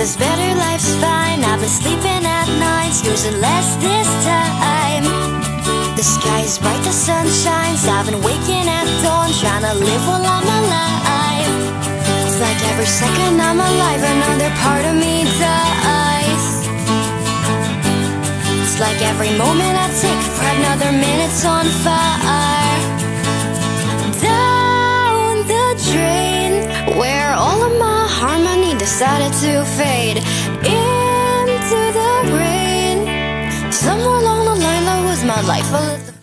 weather's better, life's fine. I've been sleeping at night, snoozing less this time. The sky is bright, the sun shines. I've been waking at dawn, trying to live while I'm alive. It's like every second I'm alive, another part of me dies. It's like every moment I take for another minute's on fire. Decided to fade into the rain. Somewhere along the line, that was my life.